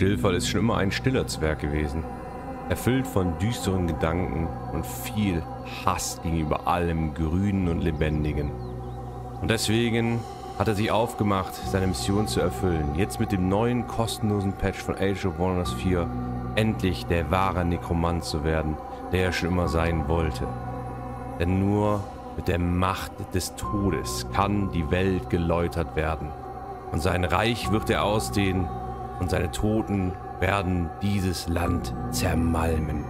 Stillfall ist schon immer ein stiller Zwerg gewesen, erfüllt von düsteren Gedanken und viel Hass gegenüber allem Grünen und Lebendigen. Und deswegen hat er sich aufgemacht, seine Mission zu erfüllen. Jetzt mit dem neuen kostenlosen Patch von Age of Wonders 4 endlich der wahre Nekromant zu werden, der er schon immer sein wollte. Denn nur mit der Macht des Todes kann die Welt geläutert werden. Und sein Reich wird er ausdehnen und seine Toten werden dieses Land zermalmen.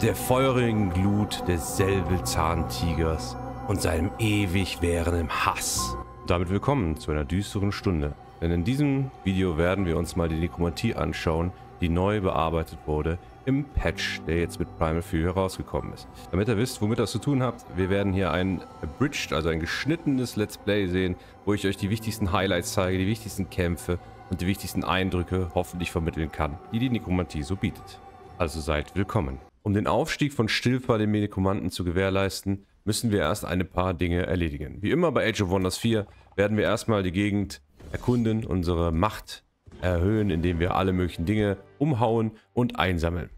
Der feurigen Glut des Säbelzahntigers und seinem ewig währenden Hass. Damit willkommen zu einer düsteren Stunde. Denn in diesem Video werden wir uns mal die Nekromantie anschauen, die neu bearbeitet wurde im Patch, der jetzt mit Primal 4 herausgekommen ist. Damit ihr wisst, womit das zu tun habt, wir werden hier ein abridged, also ein geschnittenes Let's Play sehen, wo ich euch die wichtigsten Highlights zeige, die wichtigsten Kämpfe und die wichtigsten Eindrücke hoffentlich vermitteln kann, die die Nekromantie so bietet. Also seid willkommen. Um den Aufstieg von Stillfall den Nekromanten zu gewährleisten, müssen wir erst ein paar Dinge erledigen. Wie immer bei Age of Wonders 4 werden wir erstmal die Gegend erkunden, unsere Macht erhöhen, indem wir alle möglichen Dinge umhauen und einsammeln.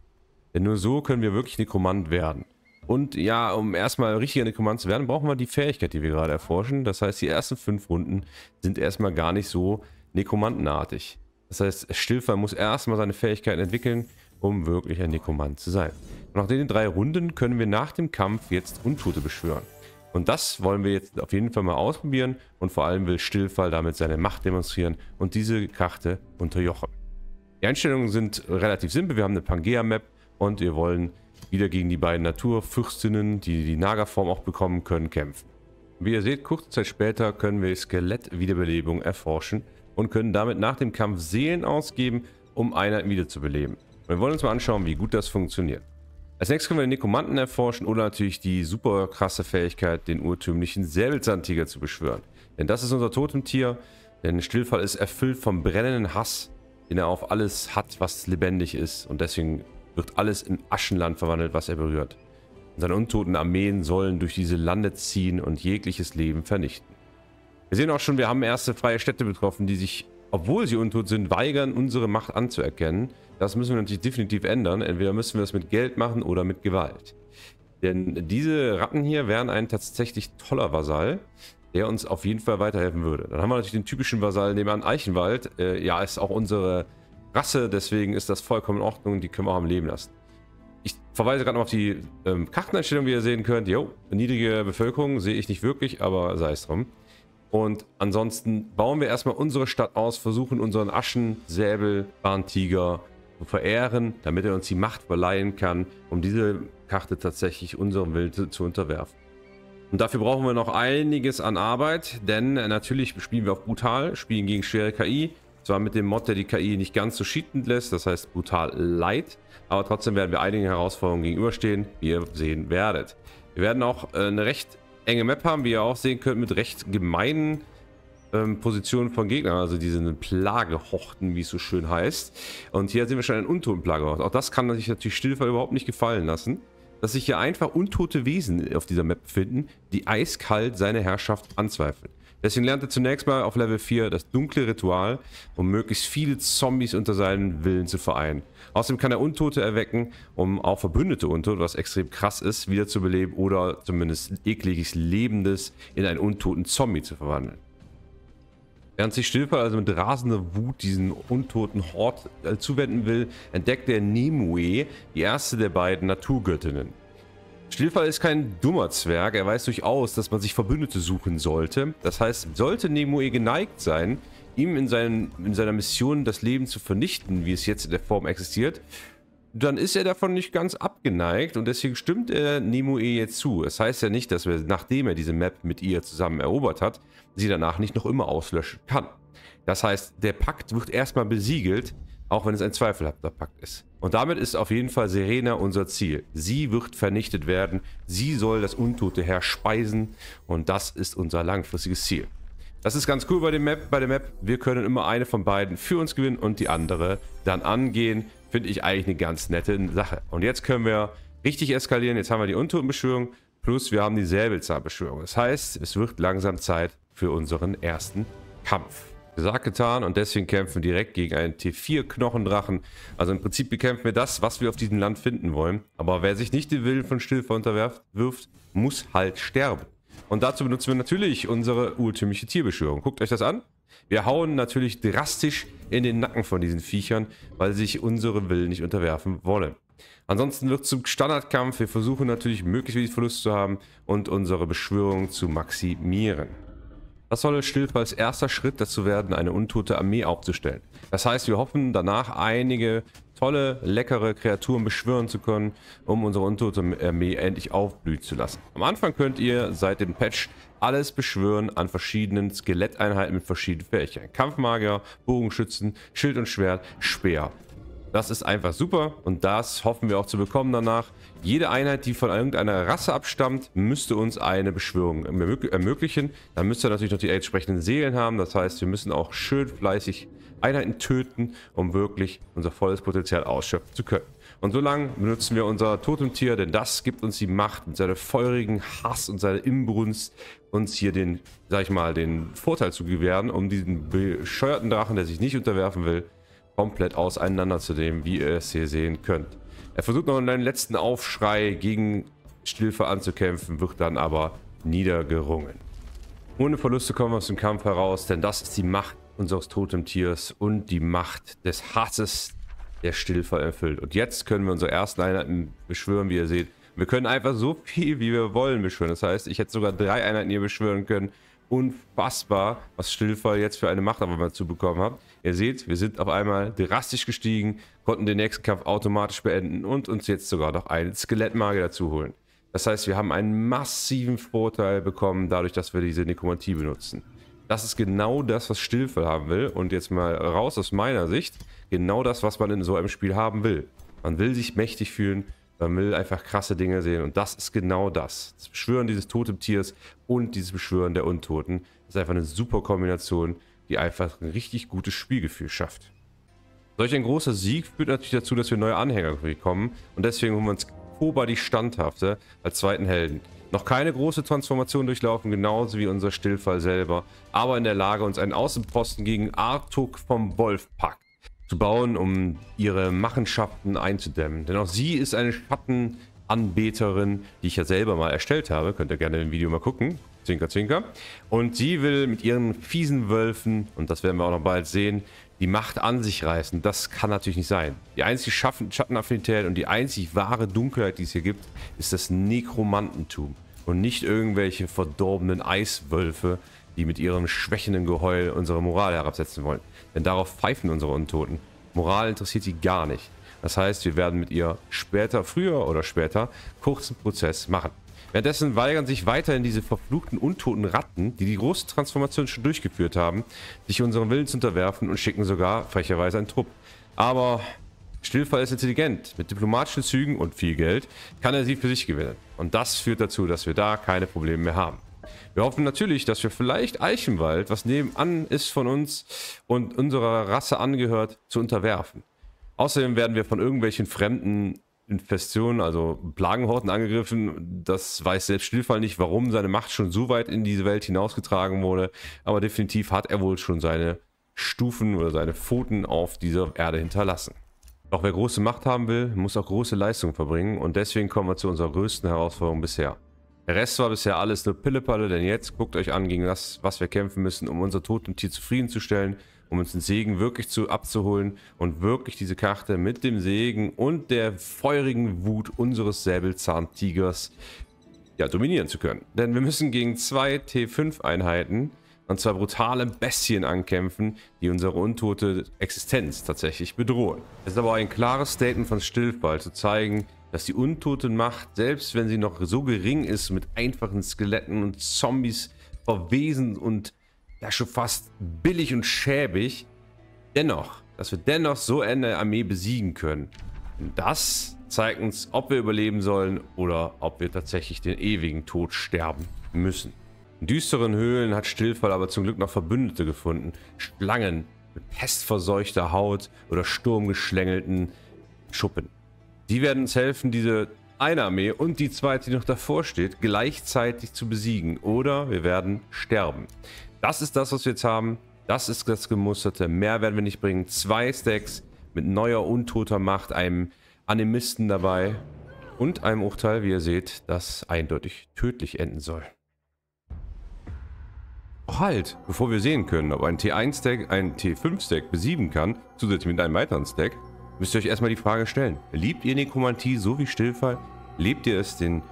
Denn nur so können wir wirklich Nekromant werden. Und ja, um erstmal richtiger Nekromant zu werden, brauchen wir die Fähigkeit, die wir gerade erforschen. Das heißt, die ersten fünf Runden sind erstmal gar nicht so nekromantenartig. Das heißt, Stillfall muss erstmal seine Fähigkeiten entwickeln, um wirklich ein Nekromant zu sein. Und nach den drei Runden können wir nach dem Kampf jetzt Untote beschwören. Und das wollen wir jetzt auf jeden Fall mal ausprobieren und vor allem will Stillfall damit seine Macht demonstrieren und diese Karte unterjochen. Die Einstellungen sind relativ simpel. Wir haben eine Pangea-Map und wir wollen wieder gegen die beiden Naturfürstinnen, die die Naga-Form auch bekommen können, kämpfen. Wie ihr seht, kurze Zeit später können wir Skelett-Wiederbelebung erforschen und können damit nach dem Kampf Seelen ausgeben, um Einheiten wiederzubeleben. Wir wollen uns mal anschauen, wie gut das funktioniert. Als nächstes können wir den Nekromanten erforschen oder natürlich die super krasse Fähigkeit, den urtümlichen Säbelzahntiger zu beschwören. Denn das ist unser Totemtier, denn Stillfall ist erfüllt vom brennenden Hass, den er auf alles hat, was lebendig ist. Und deswegen wird alles in Aschenland verwandelt, was er berührt. Seine untoten Armeen sollen durch diese Lande ziehen und jegliches Leben vernichten. Wir sehen auch schon, wir haben erste freie Städte betroffen, die sich, obwohl sie untot sind, weigern, unsere Macht anzuerkennen. Das müssen wir natürlich definitiv ändern. Entweder müssen wir das mit Geld machen oder mit Gewalt. Denn diese Ratten hier wären ein tatsächlich toller Vasall, der uns auf jeden Fall weiterhelfen würde. Dann haben wir natürlich den typischen Vasall nebenan Eichenwald. Äh, ja, ist auch unsere Rasse, deswegen ist das vollkommen in Ordnung. Die können wir auch am Leben lassen. Ich verweise gerade noch auf die ähm, Karteneinstellung, wie ihr sehen könnt. Jo, niedrige Bevölkerung sehe ich nicht wirklich, aber sei es drum. Und ansonsten bauen wir erstmal unsere Stadt aus, versuchen unseren Aschensäbel, Bahntiger zu verehren, damit er uns die Macht verleihen kann, um diese Karte tatsächlich unserem Willen zu unterwerfen. Und dafür brauchen wir noch einiges an Arbeit, denn natürlich spielen wir auf brutal, spielen gegen schwere KI, zwar mit dem Mod, der die KI nicht ganz so cheatend lässt, das heißt brutal light, aber trotzdem werden wir einigen Herausforderungen gegenüberstehen, wie ihr sehen werdet. Wir werden auch äh, eine recht enge Map haben, wie ihr auch sehen könnt, mit recht gemeinen ähm, Positionen von Gegnern, also diese Plagehochten, wie es so schön heißt. Und hier sehen wir schon einen Untotenplagehocht. Auch das kann sich natürlich Stillfall überhaupt nicht gefallen lassen, dass sich hier einfach untote Wesen auf dieser Map befinden, die eiskalt seine Herrschaft anzweifeln. Deswegen lernt er zunächst mal auf Level 4 das dunkle Ritual, um möglichst viele Zombies unter seinen Willen zu vereinen. Außerdem kann er Untote erwecken, um auch verbündete Untote, was extrem krass ist, wiederzubeleben oder zumindest ekliges Lebendes in einen untoten Zombie zu verwandeln. Während sich Stillfall also mit rasender Wut diesen untoten Hort äh, zuwenden will, entdeckt er Nimue, die erste der beiden Naturgöttinnen. Stillfall ist kein dummer Zwerg, er weiß durchaus, dass man sich Verbündete suchen sollte. Das heißt, sollte Nimue geneigt sein, ihm in, seinen, in seiner Mission das Leben zu vernichten, wie es jetzt in der Form existiert, dann ist er davon nicht ganz abgeneigt und deswegen stimmt er Nimue jetzt zu. Es das heißt ja nicht, dass er, nachdem er diese Map mit ihr zusammen erobert hat, sie danach nicht noch immer auslöschen kann. Das heißt, der Pakt wird erstmal besiegelt, auch wenn es ein zweifelhafter Pakt ist. Und damit ist auf jeden Fall Serena unser Ziel. Sie wird vernichtet werden, sie soll das untote Heer speisen und das ist unser langfristiges Ziel. Das ist ganz cool bei, dem Map, bei der Map. Wir können immer eine von beiden für uns gewinnen und die andere dann angehen. Finde ich eigentlich eine ganz nette Sache. Und jetzt können wir richtig eskalieren. Jetzt haben wir die Untotenbeschwörung plus wir haben die Säbelzahnbeschwörung. Das heißt, es wird langsam Zeit für unseren ersten Kampf. Gesagt, getan und deswegen kämpfen wir direkt gegen einen T4-Knochendrachen. Also im Prinzip bekämpfen wir das, was wir auf diesem Land finden wollen. Aber wer sich nicht den Willen von Stilfer unterwirft, wirft, muss halt sterben. Und dazu benutzen wir natürlich unsere urtümliche Tierbeschwörung. Guckt euch das an. Wir hauen natürlich drastisch in den Nacken von diesen Viechern, weil sie sich unsere Willen nicht unterwerfen wollen. Ansonsten wird es zum Standardkampf. Wir versuchen natürlich möglichst wenig Verlust zu haben und unsere Beschwörung zu maximieren. Das soll Stilf als erster Schritt dazu werden, eine untote Armee aufzustellen. Das heißt, wir hoffen danach einige tolle, leckere Kreaturen beschwören zu können, um unsere untote Armee endlich aufblühen zu lassen. Am Anfang könnt ihr seit dem Patch alles beschwören an verschiedenen Skeletteinheiten mit verschiedenen Fähigkeiten. Kampfmagier, Bogenschützen, Schild und Schwert, Speer. Das ist einfach super und das hoffen wir auch zu bekommen danach. Jede Einheit, die von irgendeiner Rasse abstammt, müsste uns eine Beschwörung ermöglichen. Dann müsst ihr natürlich noch die entsprechenden Seelen haben. Das heißt, wir müssen auch schön fleißig Einheiten töten, um wirklich unser volles Potenzial ausschöpfen zu können. Und so lange benutzen wir unser Totemtier, denn das gibt uns die Macht mit seiner feurigen Hass und seiner Inbrunst uns hier den, sag ich mal, den Vorteil zu gewähren, um diesen bescheuerten Drachen, der sich nicht unterwerfen will, komplett auseinanderzunehmen, wie ihr es hier sehen könnt. Er versucht noch einen letzten Aufschrei gegen Stilfe anzukämpfen, wird dann aber niedergerungen. Ohne Verluste kommen wir aus dem Kampf heraus, denn das ist die Macht unseres Totemtiers und die Macht des Hasses, der Stillfall erfüllt. Und jetzt können wir unsere ersten Einheiten beschwören, wie ihr seht. Wir können einfach so viel, wie wir wollen, beschwören. Das heißt, ich hätte sogar drei Einheiten hier beschwören können unfassbar, was Stillfall jetzt für eine Macht auf einmal zu bekommen hat. Ihr seht, wir sind auf einmal drastisch gestiegen, konnten den nächsten Kampf automatisch beenden und uns jetzt sogar noch einen Skelettmagier dazu holen. Das heißt, wir haben einen massiven Vorteil bekommen, dadurch, dass wir diese Nekromantie benutzen. Das ist genau das, was Stillfall haben will. Und jetzt mal raus aus meiner Sicht, genau das, was man in so einem Spiel haben will. Man will sich mächtig fühlen, man will einfach krasse Dinge sehen und das ist genau das. Das Beschwören dieses Totemtiers und dieses Beschwören der Untoten ist einfach eine super Kombination, die einfach ein richtig gutes Spielgefühl schafft. Solch ein großer Sieg führt natürlich dazu, dass wir neue Anhänger bekommen und deswegen holen wir uns Koba die Standhafte als zweiten Helden. Noch keine große Transformation durchlaufen, genauso wie unser Stillfall selber, aber in der Lage, uns einen Außenposten gegen Artuk vom Wolf packt zu bauen, um ihre Machenschaften einzudämmen. Denn auch sie ist eine Schattenanbeterin, die ich ja selber mal erstellt habe. Könnt ihr gerne im Video mal gucken. Zwinker, zwinker. Und sie will mit ihren fiesen Wölfen, und das werden wir auch noch bald sehen, die Macht an sich reißen. Das kann natürlich nicht sein. Die einzige Schattenaffinität und die einzig wahre Dunkelheit, die es hier gibt, ist das Nekromantentum. Und nicht irgendwelche verdorbenen Eiswölfe, die mit ihrem schwächenden Geheul unsere Moral herabsetzen wollen. Denn darauf pfeifen unsere Untoten. Moral interessiert sie gar nicht. Das heißt, wir werden mit ihr später, früher oder später, kurzen Prozess machen. Währenddessen weigern sich weiterhin diese verfluchten untoten Ratten, die die große Transformation schon durchgeführt haben, sich unserem Willen zu unterwerfen und schicken sogar frecherweise einen Trupp. Aber Stillfall ist intelligent. Mit diplomatischen Zügen und viel Geld kann er sie für sich gewinnen. Und das führt dazu, dass wir da keine Probleme mehr haben. Wir hoffen natürlich, dass wir vielleicht Eichenwald, was nebenan ist von uns und unserer Rasse angehört, zu unterwerfen. Außerdem werden wir von irgendwelchen fremden Infestionen, also Plagenhorten angegriffen. Das weiß selbst Stillfall nicht, warum seine Macht schon so weit in diese Welt hinausgetragen wurde. Aber definitiv hat er wohl schon seine Stufen oder seine Pfoten auf dieser Erde hinterlassen. Doch wer große Macht haben will, muss auch große Leistungen verbringen. Und deswegen kommen wir zu unserer größten Herausforderung bisher. Der Rest war bisher alles nur Pillepalle, denn jetzt guckt euch an, gegen das, was wir kämpfen müssen, um unser Totemtier zufriedenzustellen, um uns den Segen wirklich zu abzuholen und wirklich diese Karte mit dem Segen und der feurigen Wut unseres Säbelzahntigers ja, dominieren zu können. Denn wir müssen gegen zwei T5-Einheiten und zwei brutale Bestien ankämpfen, die unsere untote Existenz tatsächlich bedrohen. Es ist aber ein klares Statement von Stillfall zu zeigen, dass die Untotenmacht, selbst wenn sie noch so gering ist, mit einfachen Skeletten und Zombies verwesen und ja schon fast billig und schäbig, dennoch, dass wir dennoch so eine Armee besiegen können. Und das zeigt uns, ob wir überleben sollen oder ob wir tatsächlich den ewigen Tod sterben müssen. In düsteren Höhlen hat Stillfall aber zum Glück noch Verbündete gefunden. Schlangen mit pestverseuchter Haut oder sturmgeschlängelten Schuppen. Die werden uns helfen, diese eine Armee und die zweite, die noch davor steht, gleichzeitig zu besiegen. Oder wir werden sterben. Das ist das, was wir jetzt haben. Das ist das Gemusterte. Mehr werden wir nicht bringen. Zwei Stacks mit neuer untoter Macht, einem Animisten dabei und einem Urteil, wie ihr seht, das eindeutig tödlich enden soll. Oh, halt, bevor wir sehen können, ob ein T1-Stack ein T5-Stack besiegen kann, zusätzlich mit einem weiteren Stack, müsst ihr euch erstmal die Frage stellen. Liebt ihr Nekromantie so wie Stillfall? Lebt ihr es, den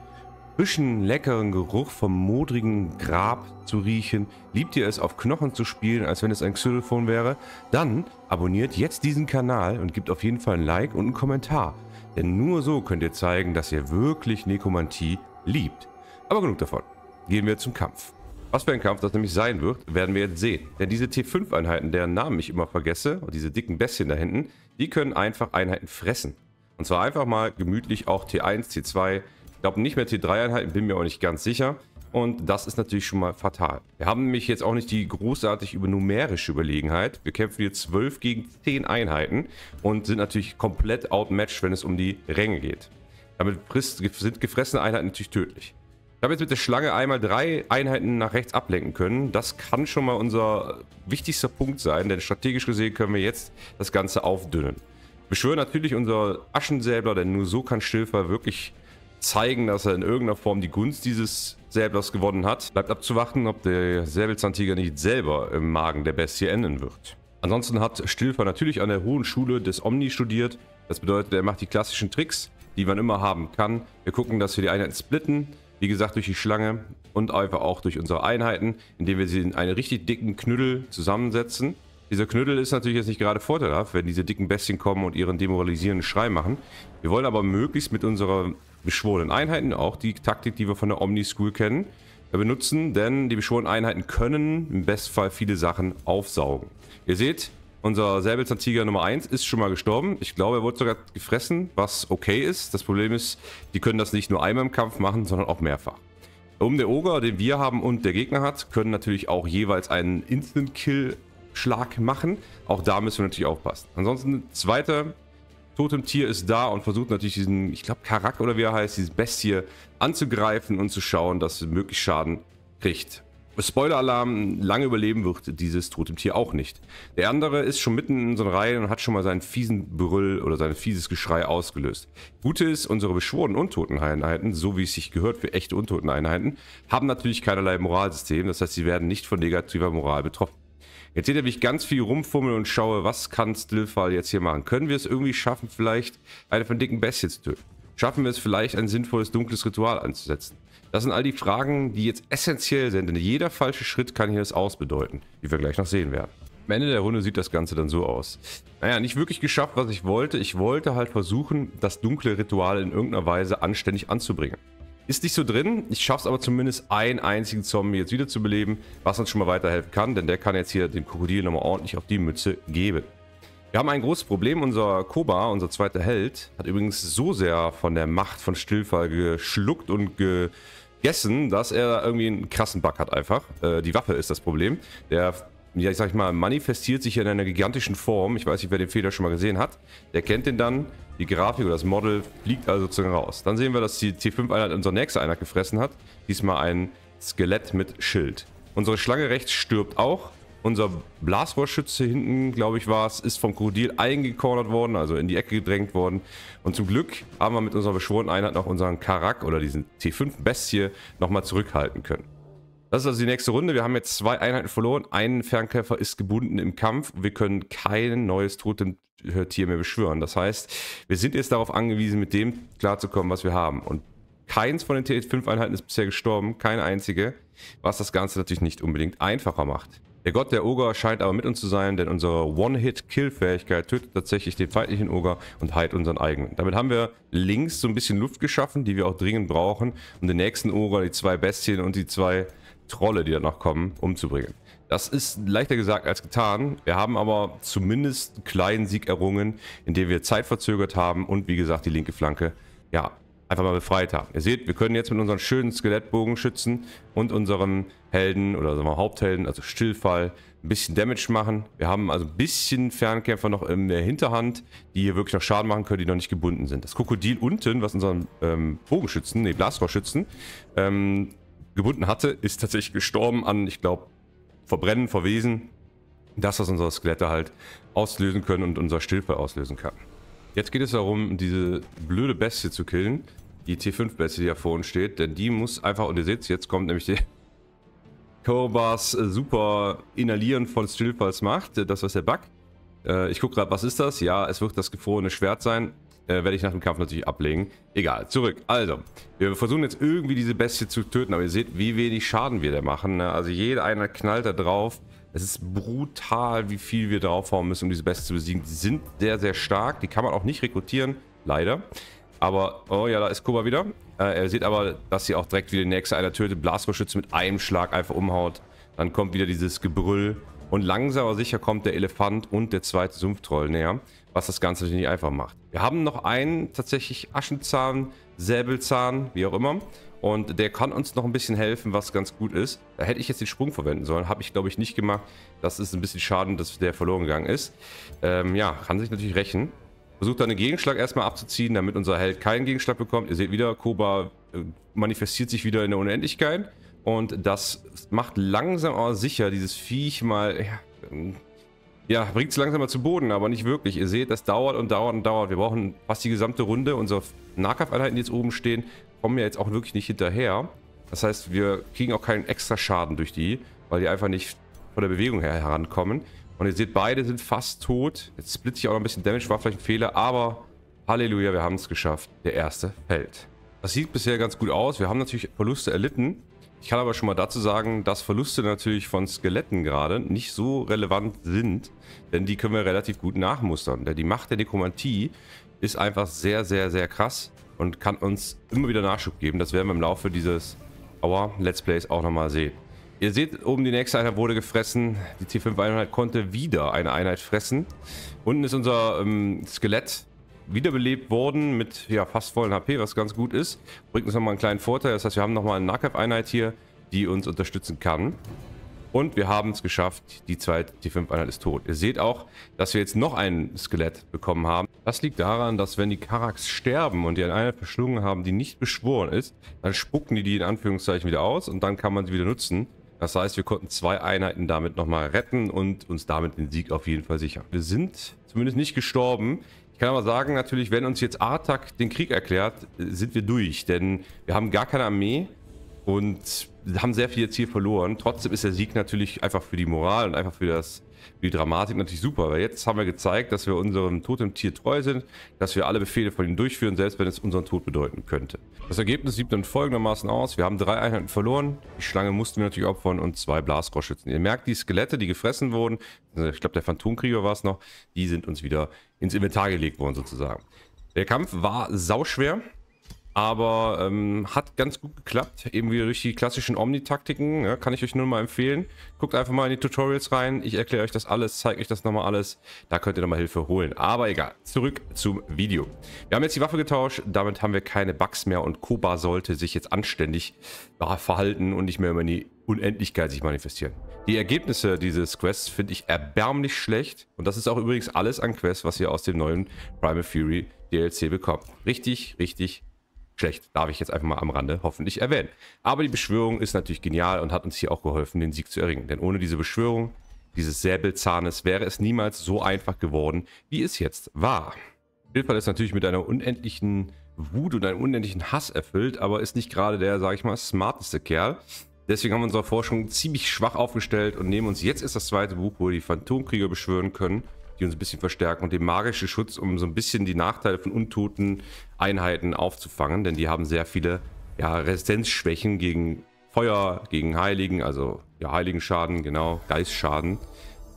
frischen, leckeren Geruch vom modrigen Grab zu riechen? Liebt ihr es, auf Knochen zu spielen, als wenn es ein Xylophon wäre? Dann abonniert jetzt diesen Kanal und gebt auf jeden Fall ein Like und einen Kommentar. Denn nur so könnt ihr zeigen, dass ihr wirklich Nekromantie liebt. Aber genug davon. Gehen wir zum Kampf. Was für ein Kampf das nämlich sein wird, werden wir jetzt sehen. Denn diese T5-Einheiten, deren Namen ich immer vergesse, und diese dicken Bestien da hinten, die können einfach Einheiten fressen. Und zwar einfach mal gemütlich auch T1, T2. Ich glaube nicht mehr T3-Einheiten, bin mir auch nicht ganz sicher. Und das ist natürlich schon mal fatal. Wir haben nämlich jetzt auch nicht die großartig über numerische Überlegenheit. Wir kämpfen hier 12 gegen 10 Einheiten und sind natürlich komplett outmatched, wenn es um die Ränge geht. Damit sind gefressene Einheiten natürlich tödlich. Ich habe jetzt mit der Schlange einmal drei Einheiten nach rechts ablenken können. Das kann schon mal unser wichtigster Punkt sein, denn strategisch gesehen können wir jetzt das Ganze aufdünnen. Beschwören natürlich unser Aschensäbler, denn nur so kann Stilfer wirklich zeigen, dass er in irgendeiner Form die Gunst dieses Säblers gewonnen hat. Bleibt abzuwarten, ob der Säbelzahntiger nicht selber im Magen der Bestie enden wird. Ansonsten hat Stilfer natürlich an der Hohen Schule des Omni studiert. Das bedeutet, er macht die klassischen Tricks, die man immer haben kann. Wir gucken, dass wir die Einheiten splitten, wie gesagt, durch die Schlange und einfach auch durch unsere Einheiten, indem wir sie in einen richtig dicken Knüttel zusammensetzen. Dieser Knüttel ist natürlich jetzt nicht gerade vorteilhaft, wenn diese dicken Bestien kommen und ihren demoralisierenden Schrei machen. Wir wollen aber möglichst mit unserer beschworenen Einheiten, auch die Taktik, die wir von der Omni School kennen, benutzen, denn die beschworenen Einheiten können im Bestfall viele Sachen aufsaugen. Ihr seht, unser Säbelzahntiger Nummer 1 ist schon mal gestorben. Ich glaube, er wurde sogar gefressen, was okay ist. Das Problem ist, die können das nicht nur einmal im Kampf machen, sondern auch mehrfach. Um der Ogre, den wir haben und der Gegner hat, können natürlich auch jeweils einen Instant-Kill-Schlag machen. Auch da müssen wir natürlich aufpassen. Ansonsten, zweiter Totemtier ist da und versucht natürlich diesen, ich glaube Karak oder wie er heißt, dieses Bestie anzugreifen und zu schauen, dass es möglichst Schaden kriegt. Spoiler-Alarm, lange überleben wird dieses Totemtier auch nicht. Der andere ist schon mitten in unseren Reihen und hat schon mal seinen fiesen Brüll oder sein fieses Geschrei ausgelöst. Gute ist, unsere beschworenen Untoteneinheiten, so wie es sich gehört für echte Untoteneinheiten, haben natürlich keinerlei Moralsystem, das heißt, sie werden nicht von negativer Moral betroffen. Jetzt seht ihr, wie ich ganz viel rumfummel und schaue, was kann Stillfall jetzt hier machen? Können wir es irgendwie schaffen, vielleicht eine von dicken Bestie zu töten? Schaffen wir es vielleicht, ein sinnvolles dunkles Ritual anzusetzen? Das sind all die Fragen, die jetzt essentiell sind, denn jeder falsche Schritt kann hier das Ausbedeuten, wie wir gleich noch sehen werden. Am Ende der Runde sieht das Ganze dann so aus. Naja, nicht wirklich geschafft, was ich wollte. Ich wollte halt versuchen, das dunkle Ritual in irgendeiner Weise anständig anzubringen. Ist nicht so drin, ich schaffe es aber zumindest einen einzigen Zombie jetzt wieder zu beleben, was uns schon mal weiterhelfen kann, denn der kann jetzt hier dem Krokodil nochmal ordentlich auf die Mütze geben. Wir haben ein großes Problem, unser Koba, unser zweiter Held, hat übrigens so sehr von der Macht von Stillfall geschluckt und ge gegessen, dass er irgendwie einen krassen Bug hat einfach. Äh, die Waffe ist das Problem. Der, ja, ich sag mal, manifestiert sich in einer gigantischen Form. Ich weiß nicht, wer den Fehler schon mal gesehen hat. Der kennt den dann. Die Grafik oder das Model fliegt also sozusagen raus. Dann sehen wir, dass die T5-Einheit unser nächste Einheit gefressen hat. Diesmal ein Skelett mit Schild. Unsere Schlange rechts stirbt auch. Unser Blasrohrschütze hinten, glaube ich, war es, ist vom Krokodil eingekornert worden, also in die Ecke gedrängt worden. Und zum Glück haben wir mit unserer beschworenen Einheit noch unseren Karak oder diesen T5-Bestie nochmal zurückhalten können. Das ist also die nächste Runde. Wir haben jetzt zwei Einheiten verloren. Ein Fernkämpfer ist gebunden im Kampf. Wir können kein neues Totem-Tier mehr beschwören. Das heißt, wir sind jetzt darauf angewiesen, mit dem klarzukommen, was wir haben. Und keins von den T5-Einheiten ist bisher gestorben. Keine einzige. Was das Ganze natürlich nicht unbedingt einfacher macht. Der Gott der Oger scheint aber mit uns zu sein, denn unsere One-Hit-Kill-Fähigkeit tötet tatsächlich den feindlichen Oger und heilt unseren eigenen. Damit haben wir links so ein bisschen Luft geschaffen, die wir auch dringend brauchen, um den nächsten Oger, die zwei Bestien und die zwei Trolle, die danach kommen, umzubringen. Das ist leichter gesagt als getan. Wir haben aber zumindest einen kleinen Sieg errungen, indem wir Zeit verzögert haben und wie gesagt die linke Flanke ja, einfach mal befreit haben. Ihr seht, wir können jetzt mit unseren schönen Skelettbogenschützen und unserem Helden oder sagen wir Haupthelden, also Stillfall, ein bisschen Damage machen. Wir haben also ein bisschen Fernkämpfer noch in der Hinterhand, die hier wirklich noch Schaden machen können, die noch nicht gebunden sind. Das Krokodil unten, was unseren ähm, Bogenschützen, nee, Blasrohrschützen, ähm, gebunden hatte, ist tatsächlich gestorben an, ich glaube, Verbrennen, Verwesen. Das, was unsere Skelette halt auslösen können und unser Stillfall auslösen kann. Jetzt geht es darum, diese blöde Bestie zu killen. Die T5-Bestie, die da vor uns steht. Denn die muss einfach, und ihr seht jetzt kommt nämlich die Kobas super Inhalieren von Stillfalls Macht. Das was der Bug. Äh, ich gucke gerade, was ist das? Ja, es wird das gefrorene Schwert sein. Äh, werde ich nach dem Kampf natürlich ablegen. Egal, zurück. Also, wir versuchen jetzt irgendwie diese Bestie zu töten, aber ihr seht, wie wenig Schaden wir da machen. Ne? Also jeder einer knallt da drauf. Es ist brutal, wie viel wir draufhauen müssen, um diese Bestie zu besiegen. Die sind sehr, sehr stark. Die kann man auch nicht rekrutieren, leider. Aber, oh ja, da ist Kuba wieder. Äh, er sieht aber, dass sie auch direkt wieder die nächste einer tötet. Blasrohrschütze mit einem Schlag einfach umhaut. Dann kommt wieder dieses Gebrüll. Und langsam aber sicher kommt der Elefant und der zweite Sumpftroll näher, was das Ganze natürlich nicht einfach macht. Wir haben noch einen tatsächlich Aschenzahn, Säbelzahn, wie auch immer. Und der kann uns noch ein bisschen helfen, was ganz gut ist. Da hätte ich jetzt den Sprung verwenden sollen. Habe ich, glaube ich, nicht gemacht. Das ist ein bisschen schade, dass der verloren gegangen ist. Ähm, ja, kann sich natürlich rächen. Versucht dann den Gegenschlag erstmal abzuziehen, damit unser Held keinen Gegenschlag bekommt. Ihr seht wieder, Koba äh, manifestiert sich wieder in der Unendlichkeit. Und das macht langsam aber sicher dieses Viech mal... Ja, ja bringt es langsam mal zu Boden, aber nicht wirklich. Ihr seht, das dauert und dauert und dauert. Wir brauchen fast die gesamte Runde. Unsere Nahkampfeinheiten, die jetzt oben stehen, kommen ja jetzt auch wirklich nicht hinterher. Das heißt, wir kriegen auch keinen extra Schaden durch die, weil die einfach nicht von der Bewegung her herankommen. Und ihr seht, beide sind fast tot. Jetzt splitte ich auch noch ein bisschen Damage, war vielleicht ein Fehler, aber Halleluja, wir haben es geschafft. Der erste fällt. Das sieht bisher ganz gut aus. Wir haben natürlich Verluste erlitten. Ich kann aber schon mal dazu sagen, dass Verluste natürlich von Skeletten gerade nicht so relevant sind, denn die können wir relativ gut nachmustern. Denn die Macht der Nekromantie ist einfach sehr, sehr, sehr krass und kann uns immer wieder Nachschub geben. Das werden wir im Laufe dieses Aua Let's Plays auch nochmal sehen. Ihr seht, oben die nächste Einheit wurde gefressen. Die T5-Einheit konnte wieder eine Einheit fressen. Unten ist unser ähm, Skelett wiederbelebt worden mit ja, fast vollen HP, was ganz gut ist. Bringt uns nochmal einen kleinen Vorteil. Das heißt, wir haben nochmal eine Nahkampf-Einheit hier, die uns unterstützen kann. Und wir haben es geschafft. Die zweite T5-Einheit ist tot. Ihr seht auch, dass wir jetzt noch ein Skelett bekommen haben. Das liegt daran, dass wenn die Karaks sterben und die eine Einheit verschlungen haben, die nicht beschworen ist, dann spucken die die in Anführungszeichen wieder aus und dann kann man sie wieder nutzen. Das heißt, wir konnten zwei Einheiten damit nochmal retten und uns damit den Sieg auf jeden Fall sichern. Wir sind zumindest nicht gestorben. Ich kann aber sagen, natürlich, wenn uns jetzt Artak den Krieg erklärt, sind wir durch. Denn wir haben gar keine Armee und haben sehr viel jetzt hier verloren. Trotzdem ist der Sieg natürlich einfach für die Moral und einfach für das für die Dramatik natürlich super. Weil jetzt haben wir gezeigt, dass wir unserem Totem-Tier treu sind, dass wir alle Befehle von ihm durchführen, selbst wenn es unseren Tod bedeuten könnte. Das Ergebnis sieht dann folgendermaßen aus. Wir haben drei Einheiten verloren. Die Schlange mussten wir natürlich opfern und zwei Blasrohrschützen. Ihr merkt, die Skelette, die gefressen wurden, ich glaube der Phantomkrieger war es noch, die sind uns wieder ins Inventar gelegt worden sozusagen. Der Kampf war sauschwer. Aber ähm, hat ganz gut geklappt. Eben wieder durch die klassischen Omni-Taktiken. Ja, kann ich euch nur mal empfehlen. Guckt einfach mal in die Tutorials rein. Ich erkläre euch das alles, zeige euch das nochmal alles. Da könnt ihr nochmal Hilfe holen. Aber egal. Zurück zum Video. Wir haben jetzt die Waffe getauscht. Damit haben wir keine Bugs mehr. Und Koba sollte sich jetzt anständig verhalten und nicht mehr über die Unendlichkeit sich manifestieren. Die Ergebnisse dieses Quests finde ich erbärmlich schlecht. Und das ist auch übrigens alles an Quests, was ihr aus dem neuen Primal Fury DLC bekommt. Richtig, richtig Schlecht, darf ich jetzt einfach mal am Rande hoffentlich erwähnen. Aber die Beschwörung ist natürlich genial und hat uns hier auch geholfen, den Sieg zu erringen. Denn ohne diese Beschwörung, dieses Säbelzahnes, wäre es niemals so einfach geworden, wie es jetzt war. Bilfall ist natürlich mit einer unendlichen Wut und einem unendlichen Hass erfüllt, aber ist nicht gerade der, sage ich mal, smarteste Kerl. Deswegen haben wir unsere Forschung ziemlich schwach aufgestellt und nehmen uns jetzt ist das zweite Buch, wo wir die Phantomkrieger beschwören können die uns ein bisschen verstärken und den magischen Schutz, um so ein bisschen die Nachteile von untoten Einheiten aufzufangen, denn die haben sehr viele ja, Resistenzschwächen gegen Feuer, gegen Heiligen, also ja, Heiligenschaden, genau, Geistschaden.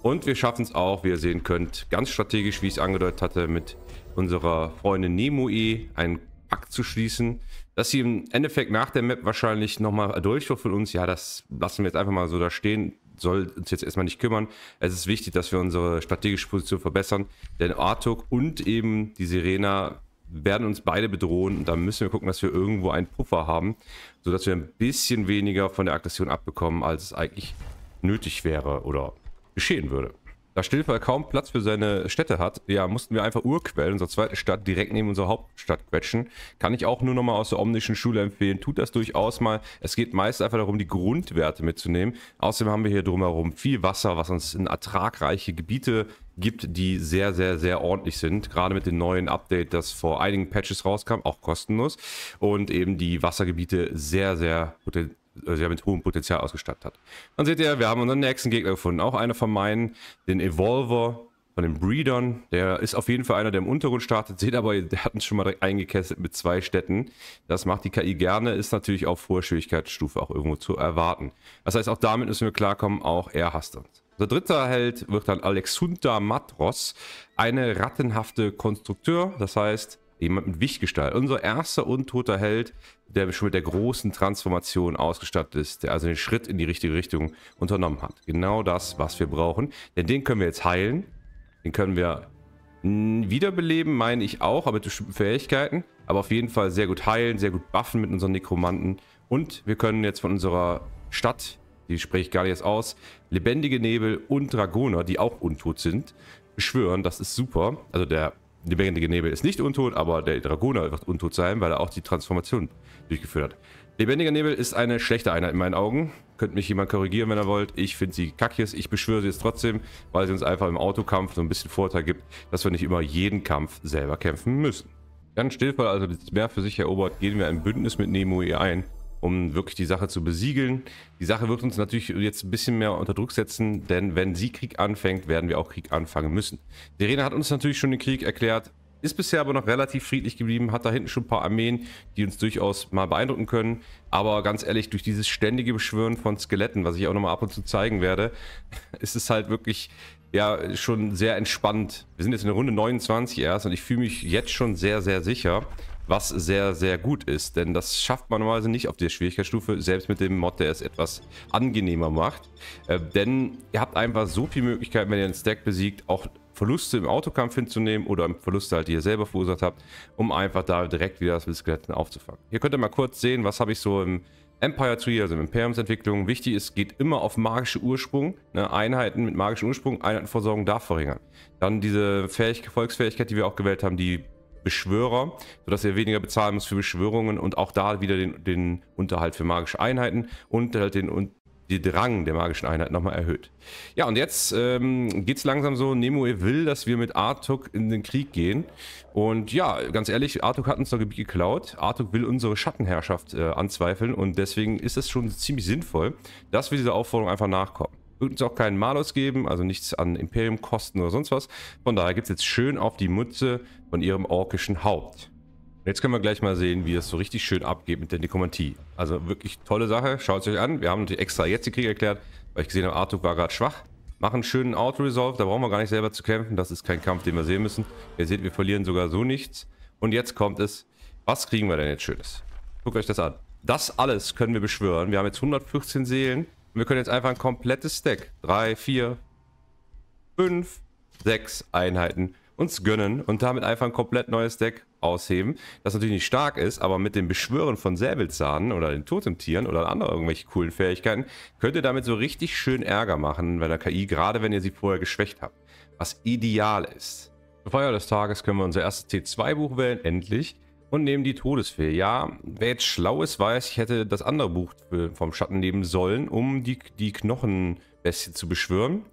Und wir schaffen es auch, wie ihr sehen könnt, ganz strategisch, wie ich es angedeutet hatte, mit unserer Freundin Nemoe einen Pakt zu schließen, dass sie im Endeffekt nach der Map wahrscheinlich nochmal durchführt von uns. Ja, das lassen wir jetzt einfach mal so da stehen soll uns jetzt erstmal nicht kümmern. Es ist wichtig, dass wir unsere strategische Position verbessern, denn Artuk und eben die Sirena werden uns beide bedrohen und da müssen wir gucken, dass wir irgendwo einen Puffer haben, sodass wir ein bisschen weniger von der Aggression abbekommen, als es eigentlich nötig wäre oder geschehen würde. Da Stillfall kaum Platz für seine Städte hat, ja, mussten wir einfach Urquell, unsere zweite Stadt, direkt neben unserer Hauptstadt quetschen. Kann ich auch nur nochmal aus der omnischen Schule empfehlen. Tut das durchaus mal. Es geht meist einfach darum, die Grundwerte mitzunehmen. Außerdem haben wir hier drumherum viel Wasser, was uns in ertragreiche Gebiete gibt, die sehr, sehr, sehr ordentlich sind. Gerade mit dem neuen Update, das vor einigen Patches rauskam, auch kostenlos. Und eben die Wassergebiete sehr, sehr potenziell also ja, mit hohem Potenzial ausgestattet hat. Dann seht ihr, wir haben unseren nächsten Gegner gefunden. Auch einer von meinen, den Evolver von den Breedern. Der ist auf jeden Fall einer, der im Untergrund startet. Seht aber, der hat uns schon mal direkt eingekesselt mit zwei Städten. Das macht die KI gerne, ist natürlich auf hoher Schwierigkeitsstufe auch irgendwo zu erwarten. Das heißt, auch damit müssen wir klarkommen, auch er hasst uns. Der dritte Held wird dann Alexunda Matros, eine rattenhafte Konstrukteur. Das heißt, jemand mit Wichtgestalt. Unser erster untoter Held, der schon mit der großen Transformation ausgestattet ist, der also den Schritt in die richtige Richtung unternommen hat. Genau das, was wir brauchen. Denn den können wir jetzt heilen. Den können wir wiederbeleben, meine ich auch, aber mit bestimmten Fähigkeiten. Aber auf jeden Fall sehr gut heilen, sehr gut buffen mit unseren Nekromanten. Und wir können jetzt von unserer Stadt, die spreche ich nicht erst aus, lebendige Nebel und Dragoner, die auch untot sind, beschwören. Das ist super. Also der lebendige Nebel ist nicht untot, aber der Dragoner wird untot sein, weil er auch die Transformation durchgeführt hat. Lebendiger Nebel ist eine schlechte Einheit in meinen Augen. Könnt mich jemand korrigieren, wenn er wollt. Ich finde sie kackjes. Ich beschwöre sie jetzt trotzdem, weil sie uns einfach im Autokampf so ein bisschen Vorteil gibt, dass wir nicht immer jeden Kampf selber kämpfen müssen. Ganz Stillfall, also das Meer für sich erobert, gehen wir ein Bündnis mit Nemue ein um wirklich die Sache zu besiegeln. Die Sache wird uns natürlich jetzt ein bisschen mehr unter Druck setzen, denn wenn sie Krieg anfängt, werden wir auch Krieg anfangen müssen. Serena hat uns natürlich schon den Krieg erklärt, ist bisher aber noch relativ friedlich geblieben, hat da hinten schon ein paar Armeen, die uns durchaus mal beeindrucken können. Aber ganz ehrlich, durch dieses ständige Beschwören von Skeletten, was ich auch nochmal ab und zu zeigen werde, ist es halt wirklich ja schon sehr entspannt. Wir sind jetzt in der Runde 29 erst und ich fühle mich jetzt schon sehr, sehr sicher was sehr, sehr gut ist. Denn das schafft man normalerweise nicht auf der Schwierigkeitsstufe, selbst mit dem Mod, der es etwas angenehmer macht. Äh, denn ihr habt einfach so viele Möglichkeiten, wenn ihr einen Stack besiegt, auch Verluste im Autokampf hinzunehmen oder Verluste halt, die ihr selber verursacht habt, um einfach da direkt wieder das Skeletten aufzufangen. Hier könnt ihr mal kurz sehen, was habe ich so im Empire Tree, also im Imperiumsentwicklung. Wichtig ist, geht immer auf magische Ursprung. Ne? Einheiten mit magischem Ursprung, Einheitenversorgung darf verringern. Dann diese Fähigkeit, Volksfähigkeit, die wir auch gewählt haben, die Beschwörer, sodass er weniger bezahlen muss für Beschwörungen und auch da wieder den, den Unterhalt für magische Einheiten und halt den, den Drang der magischen Einheit nochmal erhöht. Ja, und jetzt ähm, geht es langsam so, Nemue will, dass wir mit Artuk in den Krieg gehen. Und ja, ganz ehrlich, Artuk hat uns das Gebiet geklaut. Artuk will unsere Schattenherrschaft äh, anzweifeln und deswegen ist es schon ziemlich sinnvoll, dass wir dieser Aufforderung einfach nachkommen. Wird uns auch keinen Malus geben, also nichts an Imperium-Kosten oder sonst was. Von daher gibt es jetzt schön auf die Mütze von ihrem orkischen Haupt. Jetzt können wir gleich mal sehen, wie das so richtig schön abgeht mit der Nekromantie. Also wirklich tolle Sache, schaut es euch an. Wir haben natürlich extra jetzt den Krieg erklärt, weil ich gesehen habe, Artuk war gerade schwach. Machen einen schönen Auto-Resolve, da brauchen wir gar nicht selber zu kämpfen. Das ist kein Kampf, den wir sehen müssen. Ihr seht, wir verlieren sogar so nichts. Und jetzt kommt es, was kriegen wir denn jetzt Schönes? Guckt euch das an. Das alles können wir beschwören. Wir haben jetzt 114 Seelen. Und wir können jetzt einfach ein komplettes Stack, drei, vier, fünf, sechs Einheiten uns gönnen und damit einfach ein komplett neues Deck ausheben, das natürlich nicht stark ist, aber mit dem Beschwören von Säbelzahnen oder den Totemtieren oder anderen irgendwelche coolen Fähigkeiten könnt ihr damit so richtig schön Ärger machen bei der KI, gerade wenn ihr sie vorher geschwächt habt, was ideal ist. Zur Feier des Tages können wir unser erstes T2-Buch wählen, endlich und nehmen die Todesfee. Ja, wer jetzt schlau ist, weiß, ich hätte das andere Buch vom Schatten nehmen sollen, um die, die Knochenbestie zu beschwören.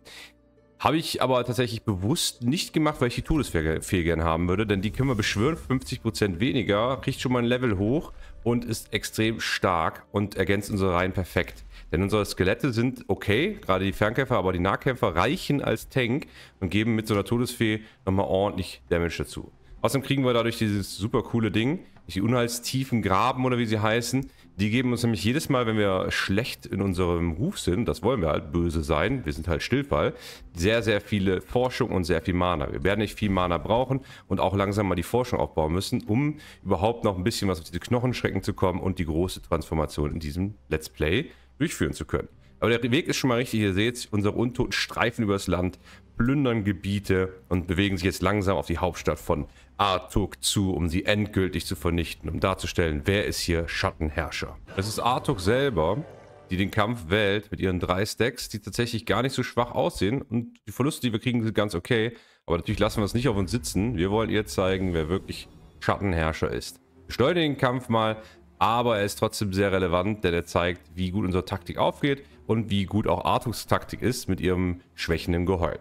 Habe ich aber tatsächlich bewusst nicht gemacht, weil ich die Todesfee gerne haben würde, denn die können wir beschwören, 50% weniger, kriegt schon mal ein Level hoch und ist extrem stark und ergänzt unsere Reihen perfekt. Denn unsere Skelette sind okay, gerade die Fernkämpfer, aber die Nahkämpfer reichen als Tank und geben mit so einer Todesfee nochmal ordentlich Damage dazu. Außerdem kriegen wir dadurch dieses super coole Ding, die Unheilstiefen Graben oder wie sie heißen. Die geben uns nämlich jedes Mal, wenn wir schlecht in unserem Ruf sind, das wollen wir halt böse sein, wir sind halt Stillfall, sehr, sehr viele Forschung und sehr viel Mana. Wir werden nicht viel Mana brauchen und auch langsam mal die Forschung aufbauen müssen, um überhaupt noch ein bisschen was auf diese Knochenschrecken zu kommen und die große Transformation in diesem Let's Play durchführen zu können. Aber der Weg ist schon mal richtig, ihr seht, unsere Untoten streifen übers Land, plündern Gebiete und bewegen sich jetzt langsam auf die Hauptstadt von Artuk zu, um sie endgültig zu vernichten, um darzustellen, wer ist hier Schattenherrscher. Es ist Artuk selber, die den Kampf wählt mit ihren drei Stacks, die tatsächlich gar nicht so schwach aussehen. Und die Verluste, die wir kriegen, sind ganz okay. Aber natürlich lassen wir es nicht auf uns sitzen. Wir wollen ihr zeigen, wer wirklich Schattenherrscher ist. Wir steuern den Kampf mal, aber er ist trotzdem sehr relevant, denn er zeigt, wie gut unsere Taktik aufgeht und wie gut auch Artus Taktik ist mit ihrem schwächenden Geheul.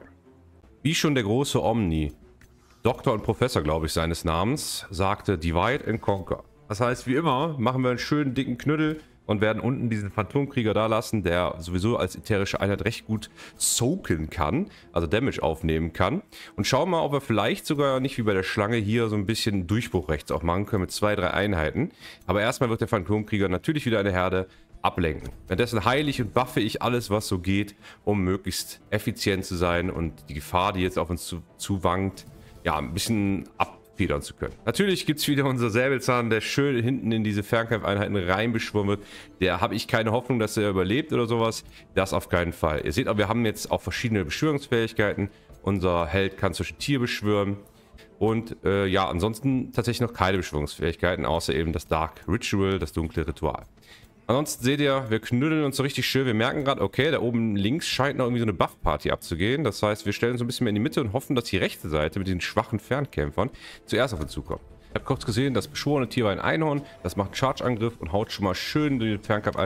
Wie schon der große Omni, Doktor und Professor, glaube ich, seines Namens, sagte Divide and Conquer. Das heißt, wie immer, machen wir einen schönen dicken Knüttel und werden unten diesen Phantomkrieger da lassen, der sowieso als ätherische Einheit recht gut soaken kann, also Damage aufnehmen kann. Und schauen mal, ob wir vielleicht sogar nicht wie bei der Schlange hier so ein bisschen Durchbruch rechts auch machen können mit zwei, drei Einheiten. Aber erstmal wird der Phantomkrieger natürlich wieder eine Herde ablenken. Währenddessen heile ich und buffe ich alles, was so geht, um möglichst effizient zu sein und die Gefahr, die jetzt auf uns zu, zuwankt, ja, ein bisschen ab federn zu können. Natürlich gibt es wieder unser Säbelzahn, der schön hinten in diese Fernkampfeinheiten reinbeschwommen wird. Der habe ich keine Hoffnung, dass er überlebt oder sowas. Das auf keinen Fall. Ihr seht aber, wir haben jetzt auch verschiedene Beschwörungsfähigkeiten. Unser Held kann zwischen Tier beschwören. Und äh, ja, ansonsten tatsächlich noch keine Beschwörungsfähigkeiten, außer eben das Dark Ritual, das dunkle Ritual. Ansonsten seht ihr, wir knüdeln uns so richtig schön. Wir merken gerade, okay, da oben links scheint noch irgendwie so eine Buff-Party abzugehen. Das heißt, wir stellen uns ein bisschen mehr in die Mitte und hoffen, dass die rechte Seite mit den schwachen Fernkämpfern zuerst auf uns zukommt. Ich habe kurz gesehen, das beschworene Tier war ein Einhorn. Das macht einen Charge-Angriff und haut schon mal schön den Fernkampf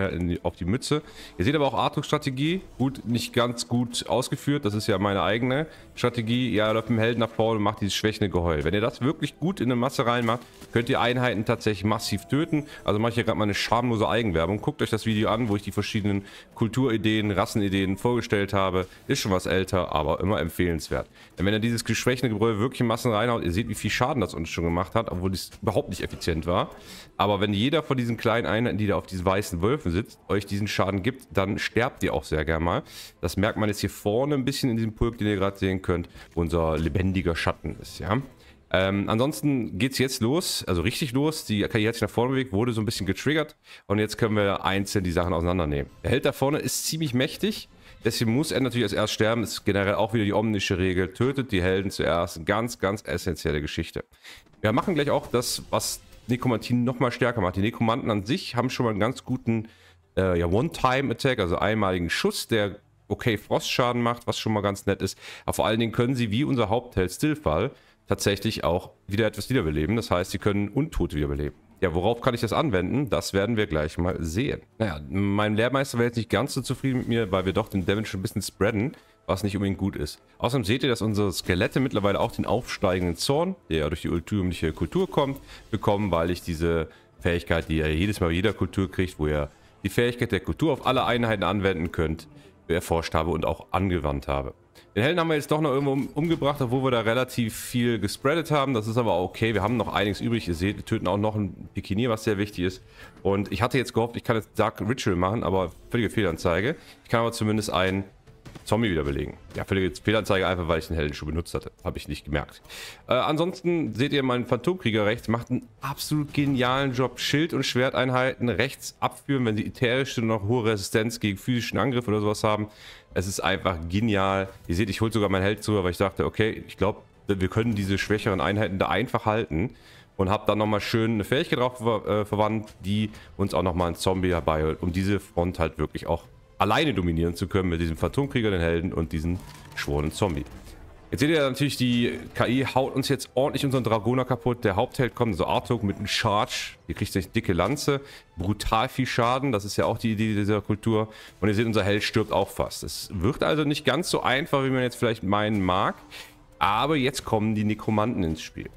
auf die Mütze. Ihr seht aber auch Arthur-Strategie. Gut, nicht ganz gut ausgeführt. Das ist ja meine eigene Strategie. Läuft mit dem Helden nach vorne und macht dieses schwächende Geheul. Wenn ihr das wirklich gut in eine Masse reinmacht, könnt ihr Einheiten tatsächlich massiv töten. Also mache ich hier gerade mal eine schamlose Eigenwerbung. Guckt euch das Video an, wo ich die verschiedenen Kulturideen, Rassenideen vorgestellt habe. Ist schon was älter, aber immer empfehlenswert. Denn wenn ihr dieses geschwächende Geheul wirklich in Massen reinhaut, ihr seht, wie viel Schaden das uns schon gemacht hat obwohl es überhaupt nicht effizient war. Aber wenn jeder von diesen kleinen Einheiten, die da auf diesen weißen Wölfen sitzt, euch diesen Schaden gibt, dann sterbt ihr auch sehr gerne mal. Das merkt man jetzt hier vorne ein bisschen in diesem Pulk, den ihr gerade sehen könnt, wo unser lebendiger Schatten ist, ja. Ähm, ansonsten es jetzt los, also richtig los. Die KI hat sich nach vorne bewegt, wurde so ein bisschen getriggert und jetzt können wir einzeln die Sachen auseinandernehmen. Der Held da vorne ist ziemlich mächtig, deswegen muss er natürlich als erst sterben. Das ist generell auch wieder die omnische Regel. Tötet die Helden zuerst. Ganz, ganz essentielle Geschichte. Wir machen gleich auch das, was Nekromantie nochmal stärker macht. Die Nekromanten an sich haben schon mal einen ganz guten äh, ja, One-Time-Attack, also einmaligen Schuss, der okay Frostschaden macht, was schon mal ganz nett ist. Aber vor allen Dingen können sie wie unser Hauptheld Stillfall tatsächlich auch wieder etwas wiederbeleben. Das heißt, sie können Untote wiederbeleben. Ja, worauf kann ich das anwenden? Das werden wir gleich mal sehen. Naja, mein Lehrmeister wäre jetzt nicht ganz so zufrieden mit mir, weil wir doch den Damage ein bisschen spreaden was nicht unbedingt gut ist. Außerdem seht ihr, dass unsere Skelette mittlerweile auch den aufsteigenden Zorn, der ja durch die ultümliche Kultur kommt, bekommen, weil ich diese Fähigkeit, die ihr jedes Mal bei jeder Kultur kriegt, wo ihr die Fähigkeit der Kultur auf alle Einheiten anwenden könnt, erforscht habe und auch angewandt habe. Den Helden haben wir jetzt doch noch irgendwo umgebracht, obwohl wir da relativ viel gespreadet haben. Das ist aber okay. Wir haben noch einiges übrig. Ihr seht, wir töten auch noch ein Pikinier, was sehr wichtig ist. Und ich hatte jetzt gehofft, ich kann jetzt Dark Ritual machen, aber völlige Fehlanzeige. Ich kann aber zumindest einen Zombie wiederbelegen. Ja, völlige Fehlanzeige einfach, weil ich den Heldenschuh benutzt hatte. Habe ich nicht gemerkt. Äh, ansonsten seht ihr meinen Phantomkrieger rechts, macht einen absolut genialen Job. Schild- und Schwerteinheiten rechts abführen, wenn sie ätherische und noch hohe Resistenz gegen physischen Angriff oder sowas haben. Es ist einfach genial. Ihr seht, ich hole sogar meinen Held zu, weil ich dachte, okay, ich glaube, wir können diese schwächeren Einheiten da einfach halten. Und habe dann nochmal schön eine Fähigkeit drauf äh, verwandt, die uns auch nochmal einen Zombie herbeiholt, um diese Front halt wirklich auch alleine dominieren zu können mit diesem Phantomkrieger, den Helden und diesen schworen Zombie. Jetzt seht ihr natürlich, die KI haut uns jetzt ordentlich unseren Dragoner kaputt. Der Hauptheld kommt, also Artuk mit einem Charge. Hier kriegt eine dicke Lanze. Brutal viel Schaden. Das ist ja auch die Idee dieser Kultur. Und ihr seht, unser Held stirbt auch fast. Es wird also nicht ganz so einfach, wie man jetzt vielleicht meinen mag. Aber jetzt kommen die Nekromanten ins Spiel.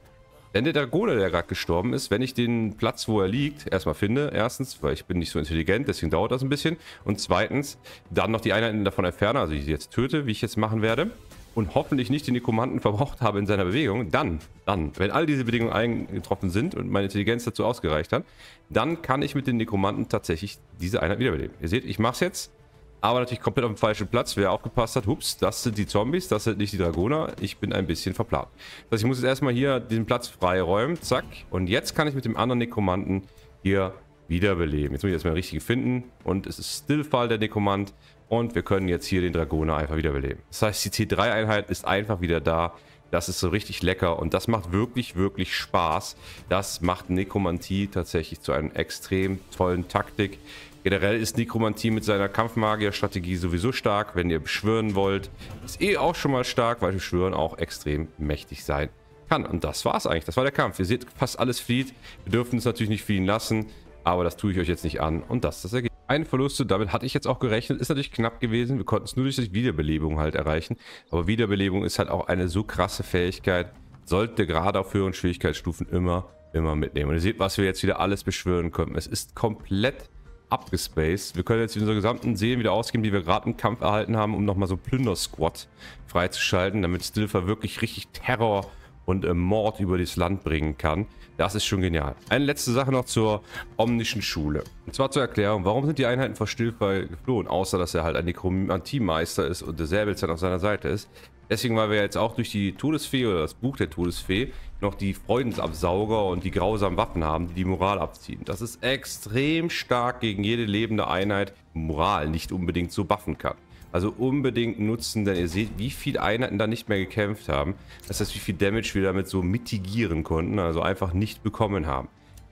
Denn der Dragoner, der gerade gestorben ist, wenn ich den Platz, wo er liegt, erstmal finde, erstens, weil ich bin nicht so intelligent, deswegen dauert das ein bisschen. Und zweitens, dann noch die Einheiten davon entferne, also ich sie jetzt töte, wie ich jetzt machen werde. Und hoffentlich nicht den Nekromanten verbraucht habe in seiner Bewegung. Dann, dann, wenn all diese Bedingungen eingetroffen sind und meine Intelligenz dazu ausgereicht hat, dann kann ich mit den Nekromanten tatsächlich diese Einheit wiederbeleben. Ihr seht, ich mache es jetzt aber natürlich komplett auf dem falschen Platz. Wer aufgepasst hat, hups, das sind die Zombies, das sind nicht die Dragoner. Ich bin ein bisschen verplant. Das heißt, ich muss jetzt erstmal hier diesen Platz freiräumen. Zack. Und jetzt kann ich mit dem anderen Nekromanten hier wiederbeleben. Jetzt muss ich erstmal den richtigen finden. Und es ist Stillfall der Nekromant. Und wir können jetzt hier den Dragoner einfach wiederbeleben. Das heißt, die T3-Einheit ist einfach wieder da. Das ist so richtig lecker und das macht wirklich, wirklich Spaß. Das macht Nekromantie tatsächlich zu einer extrem tollen Taktik, Generell ist Nekromantie mit seiner Kampfmagier-Strategie sowieso stark. Wenn ihr beschwören wollt, ist eh auch schon mal stark, weil Beschwören auch extrem mächtig sein kann. Und das war's eigentlich. Das war der Kampf. Ihr seht, fast alles flieht. Wir dürfen es natürlich nicht fliehen lassen, aber das tue ich euch jetzt nicht an. Und das ist das Ergebnis. Ein Verlust, damit hatte ich jetzt auch gerechnet, ist natürlich knapp gewesen. Wir konnten es nur durch die Wiederbelebung halt erreichen. Aber Wiederbelebung ist halt auch eine so krasse Fähigkeit. Sollte gerade auf höheren Schwierigkeitsstufen immer, immer mitnehmen. Und ihr seht, was wir jetzt wieder alles beschwören können. Es ist komplett abgespaced. Wir können jetzt unsere gesamten Seelen wieder ausgeben, die wir gerade im Kampf erhalten haben, um nochmal so Plünder-Squad freizuschalten, damit Stilfer wirklich richtig Terror und äh, Mord über das Land bringen kann. Das ist schon genial. Eine letzte Sache noch zur omnischen Schule. Und zwar zur Erklärung, warum sind die Einheiten vor Stilfer geflohen, außer dass er halt ein Nekromantiemeister ist und der Säbelzahn auf seiner Seite ist. Deswegen, weil wir jetzt auch durch die Todesfee oder das Buch der Todesfee noch die Freudensabsauger und die grausamen Waffen haben, die die Moral abziehen. Das ist extrem stark gegen jede lebende Einheit, Moral nicht unbedingt so buffen kann. Also unbedingt nutzen, denn ihr seht, wie viele Einheiten da nicht mehr gekämpft haben. Das heißt, wie viel Damage wir damit so mitigieren konnten, also einfach nicht bekommen haben.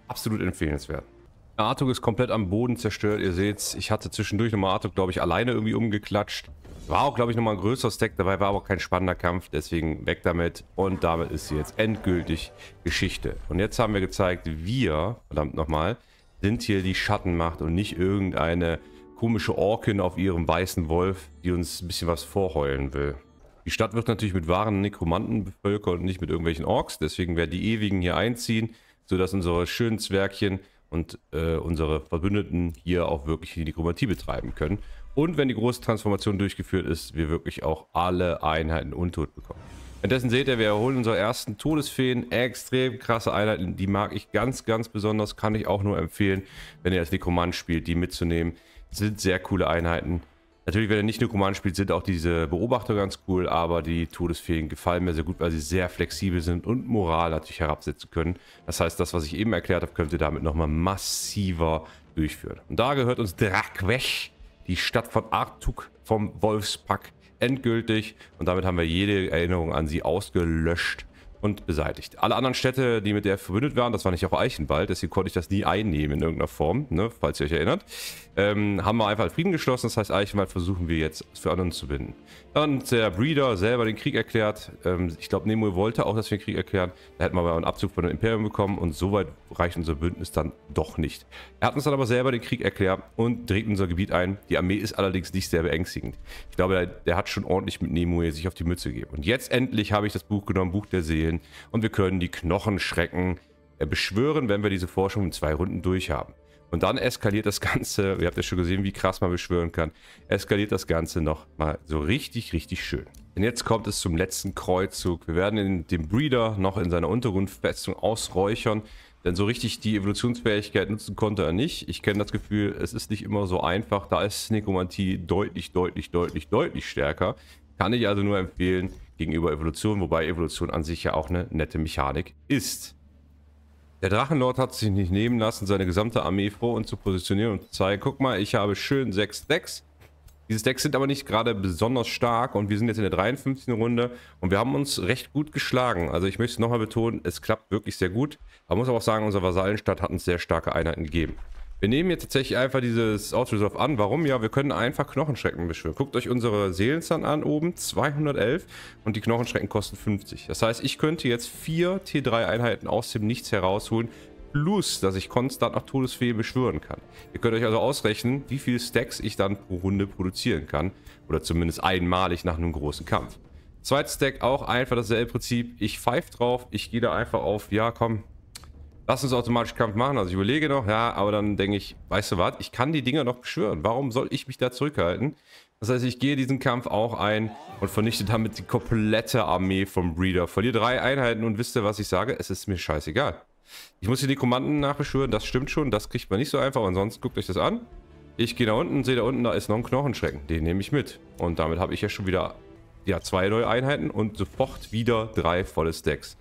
Absolut empfehlenswert. Artuk ist komplett am Boden zerstört. Ihr seht, ich hatte zwischendurch nochmal Artuk, glaube ich, alleine irgendwie umgeklatscht. War auch, glaube ich, nochmal ein größerer Stack dabei, war aber kein spannender Kampf, deswegen weg damit. Und damit ist sie jetzt endgültig Geschichte. Und jetzt haben wir gezeigt, wir, verdammt nochmal, sind hier die Schattenmacht und nicht irgendeine komische Orkin auf ihrem weißen Wolf, die uns ein bisschen was vorheulen will. Die Stadt wird natürlich mit wahren Nekromanten bevölkert und nicht mit irgendwelchen Orks. Deswegen werden die Ewigen hier einziehen, sodass unsere schönen Zwergchen und äh, unsere Verbündeten hier auch wirklich die Nekromantie betreiben können. Und wenn die große Transformation durchgeführt ist, wir wirklich auch alle Einheiten untot bekommen. Währenddessen seht ihr, wir erholen unsere ersten Todesfeen. Extrem krasse Einheiten, die mag ich ganz, ganz besonders. Kann ich auch nur empfehlen, wenn ihr als Nekromant spielt, die mitzunehmen sind sehr coole Einheiten. Natürlich, wenn er nicht nur Command spielt, sind auch diese Beobachter ganz cool, aber die Todesfeen gefallen mir sehr gut, weil sie sehr flexibel sind und Moral natürlich herabsetzen können. Das heißt, das, was ich eben erklärt habe, könnt ihr damit nochmal massiver durchführen. Und da gehört uns Drakwech, die Stadt von Artuk vom Wolfspack, endgültig. Und damit haben wir jede Erinnerung an sie ausgelöscht und beseitigt. Alle anderen Städte, die mit der verbündet waren, das war nicht auch Eichenwald, deswegen konnte ich das nie einnehmen in irgendeiner Form, ne, falls ihr euch erinnert, ähm, haben wir einfach Frieden geschlossen. Das heißt, Eichenwald versuchen wir jetzt für anderen zu binden. Dann der Breeder selber den Krieg erklärt. Ähm, ich glaube, Nemo wollte auch, dass wir den Krieg erklären. Da hätten wir aber einen Abzug von dem Imperium bekommen und soweit reicht unser Bündnis dann doch nicht. Er hat uns dann aber selber den Krieg erklärt und dreht unser Gebiet ein. Die Armee ist allerdings nicht sehr beängstigend. Ich glaube, der, hat schon ordentlich mit Nemo sich auf die Mütze gegeben. Und jetzt endlich habe ich das Buch genommen, Buch der Seelen, und wir können die Knochenschrecken äh, beschwören, wenn wir diese Forschung in zwei Runden durch haben. Und dann eskaliert das Ganze, ihr habt ja schon gesehen, wie krass man beschwören kann, eskaliert das Ganze nochmal so richtig, richtig schön. Denn jetzt kommt es zum letzten Kreuzzug. Wir werden den Breeder noch in seiner Untergrundfestung ausräuchern, denn so richtig die Evolutionsfähigkeit nutzen konnte er nicht. Ich kenne das Gefühl, es ist nicht immer so einfach. Da ist Nekomantie deutlich, deutlich, deutlich, deutlich stärker. Kann ich also nur empfehlen gegenüber Evolution, wobei Evolution an sich ja auch eine nette Mechanik ist. Der Drachenlord hat sich nicht nehmen lassen, seine gesamte Armee vor uns zu positionieren und zu zeigen, guck mal, ich habe schön sechs Decks. Diese Decks sind aber nicht gerade besonders stark und wir sind jetzt in der 53. Runde und wir haben uns recht gut geschlagen. Also ich möchte es nochmal betonen, es klappt wirklich sehr gut. Aber muss auch sagen, unsere Vasallenstadt hat uns sehr starke Einheiten gegeben. Wir nehmen jetzt tatsächlich einfach dieses Auto-Resolve an. Warum? Ja, wir können einfach Knochenschrecken beschwören. Guckt euch unsere Seelenzahn an oben, 211 und die Knochenschrecken kosten 50. Das heißt, ich könnte jetzt vier T3-Einheiten aus dem Nichts herausholen, plus, dass ich konstant nach Todesfee beschwören kann. Ihr könnt euch also ausrechnen, wie viele Stacks ich dann pro Runde produzieren kann. Oder zumindest einmalig nach einem großen Kampf. Zweites Stack auch einfach dasselbe Prinzip. Ich pfeife drauf, ich gehe da einfach auf, ja komm, Lass uns automatisch Kampf machen. Also ich überlege noch, ja, aber dann denke ich, weißt du was, ich kann die Dinger noch beschwören. Warum soll ich mich da zurückhalten? Das heißt, ich gehe diesen Kampf auch ein und vernichte damit die komplette Armee vom Breeder. Verliere drei Einheiten und wisst ihr, was ich sage? Es ist mir scheißegal. Ich muss hier die Kommanden nachbeschwören, das stimmt schon, das kriegt man nicht so einfach. Ansonsten guckt euch das an. Ich gehe da unten, sehe da unten, da ist noch ein Knochenschrecken. Den nehme ich mit. Und damit habe ich ja schon wieder ja, zwei neue Einheiten und sofort wieder drei volle Stacks.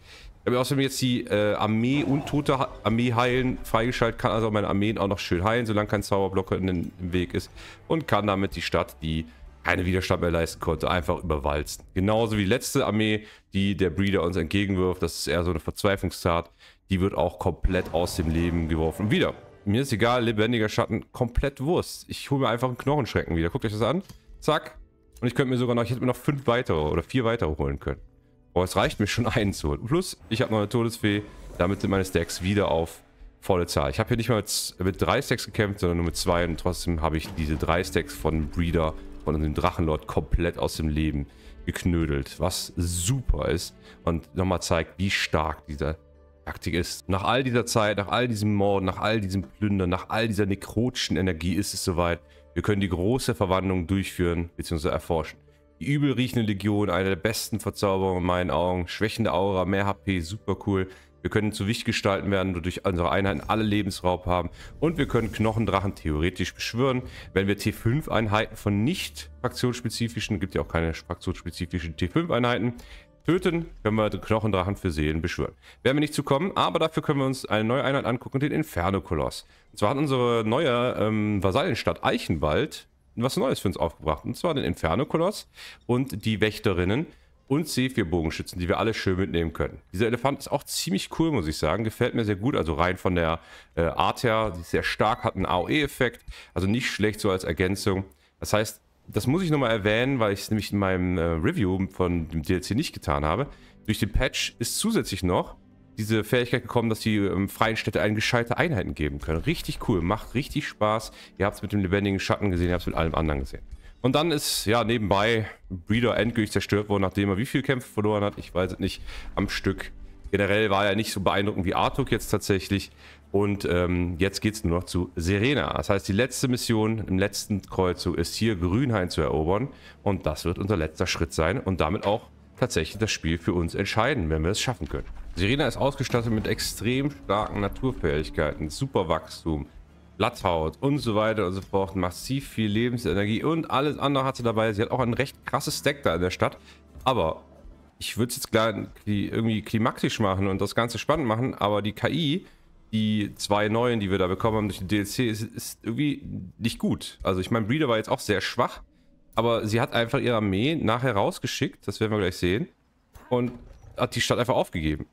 Ich habe außerdem jetzt die äh, Armee Untote Armee heilen freigeschaltet, kann also meine Armeen auch noch schön heilen, solange kein Zauberblocker in den, im Weg ist. Und kann damit die Stadt, die keine Widerstand mehr leisten konnte, einfach überwalzen. Genauso wie die letzte Armee, die der Breeder uns entgegenwirft, das ist eher so eine Verzweiflungstat, die wird auch komplett aus dem Leben geworfen. Und wieder, mir ist egal, lebendiger Schatten, komplett Wurst. Ich hole mir einfach einen Knochenschrecken wieder. Guckt euch das an. Zack. Und ich könnte mir sogar noch, ich hätte mir noch fünf weitere oder vier weitere holen können. Aber es reicht mir schon einen zu holen. Plus, ich habe noch eine Todesfee. Damit sind meine Stacks wieder auf volle Zahl. Ich habe hier nicht mal mit, drei Stacks gekämpft, sondern nur mit zwei. Und trotzdem habe ich diese drei Stacks von Breeder, von dem Drachenlord, komplett aus dem Leben geknödelt. Was super ist. Und nochmal zeigt, wie stark dieser Taktik ist. Nach all dieser Zeit, nach all diesem Morden, nach all diesem Plündern, nach all dieser nekrotischen Energie ist es soweit. Wir können die große Verwandlung durchführen bzw. erforschen. Die übel riechende Legion, eine der besten Verzauberungen in meinen Augen. Schwächende Aura, mehr HP, super cool. Wir können zu Wicht gestalten werden, wodurch unsere Einheiten alle Lebensraub haben. Und wir können Knochendrachen theoretisch beschwören. Wenn wir T5-Einheiten von nicht fraktionsspezifischen, gibt ja auch keine fraktionsspezifischen T5-Einheiten, töten, können wir den Knochendrachen für Seelen beschwören. Werden wir nicht zu kommen, aber dafür können wir uns eine neue Einheit angucken, den Inferno-Koloss. Und zwar hat unsere neue ähm, Vasallenstadt Eichenwald was Neues für uns aufgebracht. Und zwar den Inferno-Koloss und die Wächterinnen und C4-Bogenschützen, die wir alle schön mitnehmen können. Dieser Elefant ist auch ziemlich cool, muss ich sagen. Gefällt mir sehr gut. Also rein von der äh, Art her, die ist sehr stark, hat einen AOE-Effekt. Also nicht schlecht so als Ergänzung. Das heißt, das muss ich nochmal erwähnen, weil ich es nämlich in meinem äh, Review von dem DLC nicht getan habe. Durch den Patch ist zusätzlich noch diese Fähigkeit gekommen, dass die ähm, freien Städte einen gescheite Einheiten geben können. Richtig cool, macht richtig Spaß. Ihr habt es mit dem lebendigen Schatten gesehen, ihr habt es mit allem anderen gesehen. Und dann ist ja nebenbei Breeder endgültig zerstört worden, nachdem er wie viel Kämpfe verloren hat. Ich weiß es nicht, am Stück. Generell war er nicht so beeindruckend wie Artuk jetzt tatsächlich. Und ähm, jetzt geht es nur noch zu Serena. Das heißt, die letzte Mission im letzten Kreuzzug ist hier Grünhain zu erobern. Und das wird unser letzter Schritt sein und damit auch tatsächlich das Spiel für uns entscheiden, wenn wir es schaffen können. Serena ist ausgestattet mit extrem starken Naturfähigkeiten, super Wachstum, Blatthaut und so weiter und so fort. Massiv viel Lebensenergie und alles andere hat sie dabei. Sie hat auch ein recht krasses Deck da in der Stadt. Aber ich würde es jetzt klar irgendwie klimaktisch machen und das Ganze spannend machen, aber die KI die zwei neuen, die wir da bekommen haben durch die DLC, ist, ist irgendwie nicht gut. Also ich meine, Breeder war jetzt auch sehr schwach, aber sie hat einfach ihre Armee nachher rausgeschickt, das werden wir gleich sehen, und hat die Stadt einfach aufgegeben.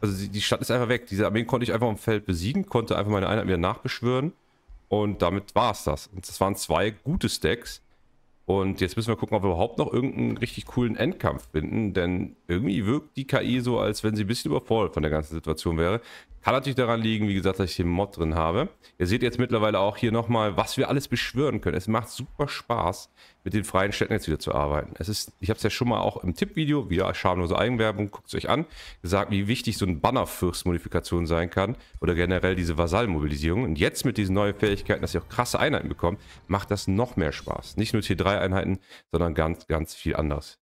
Also die Stadt ist einfach weg. Diese Armee konnte ich einfach im Feld besiegen, konnte einfach meine Einheit wieder nachbeschwören und damit war es das. Und das waren zwei gute Stacks. Und jetzt müssen wir gucken, ob wir überhaupt noch irgendeinen richtig coolen Endkampf finden, denn irgendwie wirkt die KI so, als wenn sie ein bisschen überfordert von der ganzen Situation wäre. Kann natürlich daran liegen, wie gesagt, dass ich den Mod drin habe. Ihr seht jetzt mittlerweile auch hier nochmal, was wir alles beschwören können. Es macht super Spaß, mit den freien Städten jetzt wieder zu arbeiten. Es ist, ich habe es ja schon mal auch im Tippvideo, wieder schamlose Eigenwerbung, guckt es euch an, gesagt, wie wichtig so ein Bannerfürst-Modifikation sein kann oder generell diese Vasallmobilisierung. Und jetzt mit diesen neuen Fähigkeiten, dass ihr auch krasse Einheiten bekommt, macht das noch mehr Spaß. Nicht nur T3-Einheiten, sondern ganz, ganz viel anderes.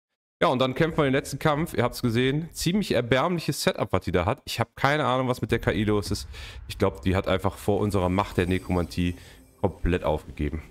Ja, und dann kämpfen wir den letzten Kampf. Ihr habt es gesehen. Ziemlich erbärmliches Setup, was die da hat. Ich habe keine Ahnung, was mit der KI los ist. Ich glaube, die hat einfach vor unserer Macht der Nekromantie komplett aufgegeben.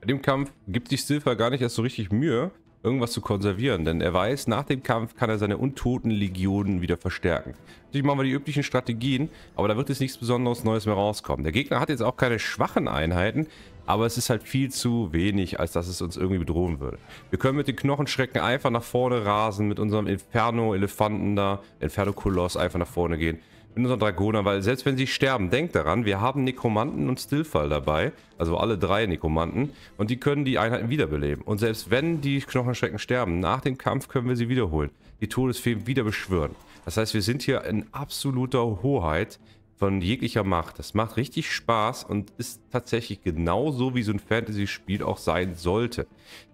Bei dem Kampf gibt sich Silver gar nicht erst so richtig Mühe, irgendwas zu konservieren, denn er weiß, nach dem Kampf kann er seine untoten Legionen wieder verstärken. Natürlich machen wir die üblichen Strategien, aber da wird jetzt nichts Besonderes Neues mehr rauskommen. Der Gegner hat jetzt auch keine schwachen Einheiten, aber es ist halt viel zu wenig, als dass es uns irgendwie bedrohen würde. Wir können mit den Knochenschrecken einfach nach vorne rasen, mit unserem Inferno-Elefanten da, Inferno-Koloss einfach nach vorne gehen. Mit unseren Dragonern, weil selbst wenn sie sterben, denkt daran, wir haben Nekromanten und Stillfall dabei, also alle drei Nekromanten, und die können die Einheiten wiederbeleben. Und selbst wenn die Knochenschrecken sterben, nach dem Kampf können wir sie wiederholen, die Todesfeen wieder beschwören. Das heißt, wir sind hier in absoluter Hoheit von jeglicher Macht. Das macht richtig Spaß und ist tatsächlich genauso, wie so ein Fantasy-Spiel auch sein sollte.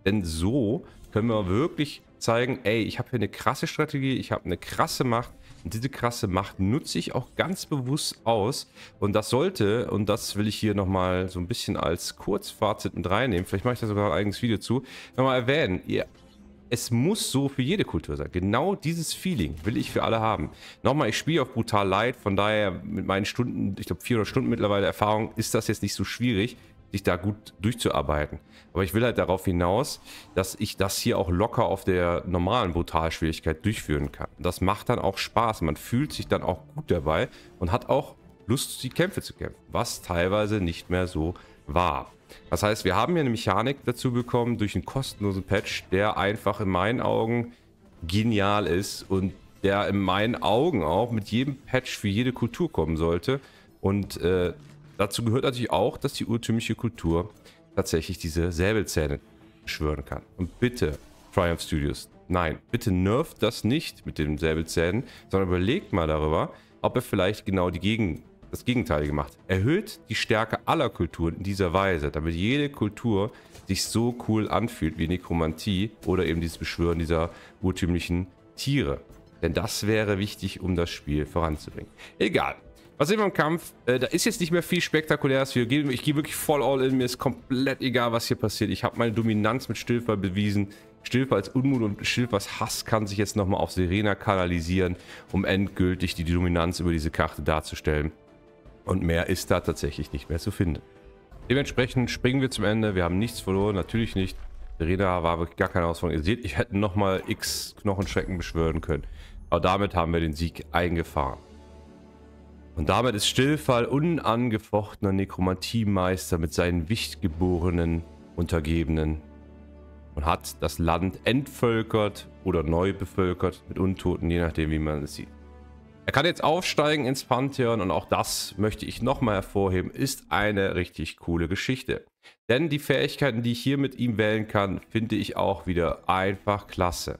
Denn so können wir wirklich zeigen, ey, ich habe hier eine krasse Strategie, ich habe eine krasse Macht und diese krasse Macht nutze ich auch ganz bewusst aus. Und das sollte, und das will ich hier nochmal so ein bisschen als Kurzfazit mit reinnehmen, vielleicht mache ich da sogar ein eigenes Video zu, nochmal erwähnen, ihr es muss so für jede Kultur sein. Genau dieses Feeling will ich für alle haben. Nochmal, ich spiele auf brutal light, von daher mit meinen Stunden, ich glaube 400 Stunden mittlerweile Erfahrung, ist das jetzt nicht so schwierig, sich da gut durchzuarbeiten. Aber ich will halt darauf hinaus, dass ich das hier auch locker auf der normalen Brutalschwierigkeit durchführen kann. Das macht dann auch Spaß. Man fühlt sich dann auch gut dabei und hat auch Lust, die Kämpfe zu kämpfen, was teilweise nicht mehr so war. Das heißt, wir haben hier eine Mechanik dazu bekommen durch einen kostenlosen Patch, der einfach in meinen Augen genial ist und der in meinen Augen auch mit jedem Patch für jede Kultur kommen sollte. Und äh, dazu gehört natürlich auch, dass die urtümliche Kultur tatsächlich diese Säbelzähne beschwören kann. Und bitte, Triumph Studios, nein, bitte nervt das nicht mit den Säbelzähnen, sondern überlegt mal darüber, ob er vielleicht genau Gegen das Gegenteil gemacht. Erhöht die Stärke aller Kulturen in dieser Weise, damit jede Kultur sich so cool anfühlt wie Nekromantie oder eben dieses Beschwören dieser urtümlichen Tiere. Denn das wäre wichtig, um das Spiel voranzubringen. Egal. Was sehen wir im Kampf? Äh, da ist jetzt nicht mehr viel Spektakuläres. Ich gehe wirklich voll all in. Mir ist komplett egal, was hier passiert. Ich habe meine Dominanz mit Stillfall bewiesen. Stillfall als Unmut und Stillfalls Hass kann sich jetzt nochmal auf Serena kanalisieren, um endgültig die Dominanz über diese Karte darzustellen. Und mehr ist da tatsächlich nicht mehr zu finden. Dementsprechend springen wir zum Ende. Wir haben nichts verloren, natürlich nicht. Serena war wirklich gar keine Herausforderung. Ihr seht, ich hätte nochmal x Knochenschrecken beschwören können. Aber damit haben wir den Sieg eingefahren. Und damit ist Stillfall unangefochtener Nekromantiemeister mit seinen Wichtgeborenen Untergebenen und hat das Land entvölkert oder neu bevölkert mit Untoten, je nachdem wie man es sieht. Er kann jetzt aufsteigen ins Pantheon und auch das möchte ich nochmal hervorheben, ist eine richtig coole Geschichte. Denn die Fähigkeiten, die ich hier mit ihm wählen kann, finde ich auch wieder einfach klasse.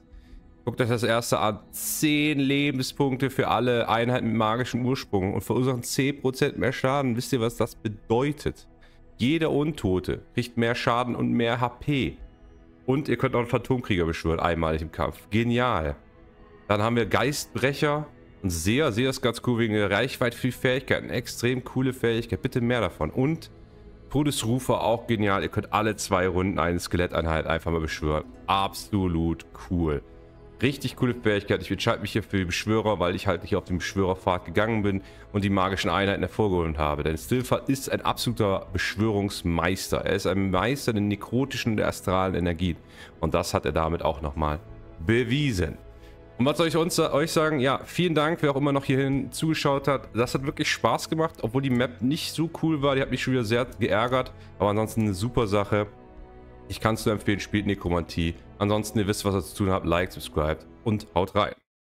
Guckt euch das erste an. 10 Lebenspunkte für alle Einheiten mit magischem Ursprung und verursachen 10% mehr Schaden. Wisst ihr, was das bedeutet? Jeder Untote kriegt mehr Schaden und mehr HP. Und ihr könnt auch einen Phantomkrieger beschwören, einmalig im Kampf. Genial. Dann haben wir Geistbrecher, und sehr, sehr ist ganz cool wegen der Reichweite für die Fähigkeiten. Extrem coole Fähigkeit. Bitte mehr davon. Und Todesrufer auch genial. Ihr könnt alle zwei Runden eine Skeletteinheit einfach mal beschwören. Absolut cool. Richtig coole Fähigkeit. Ich entscheide mich hier für die Beschwörer, weil ich halt nicht auf den Beschwörerpfad gegangen bin und die magischen Einheiten hervorgeholt habe. Denn Stilfer ist ein absoluter Beschwörungsmeister. Er ist ein Meister der nekrotischen und der astralen Energien. Und das hat er damit auch nochmal bewiesen. Und was soll ich uns, euch sagen? Ja, vielen Dank, wer auch immer noch hierhin zugeschaut hat. Das hat wirklich Spaß gemacht, obwohl die Map nicht so cool war. Die hat mich schon wieder sehr geärgert. Aber ansonsten eine super Sache. Ich kann es nur empfehlen, spielt Nekromantie. Ansonsten, ihr wisst, was ihr zu tun habt. Like, subscribe und haut rein.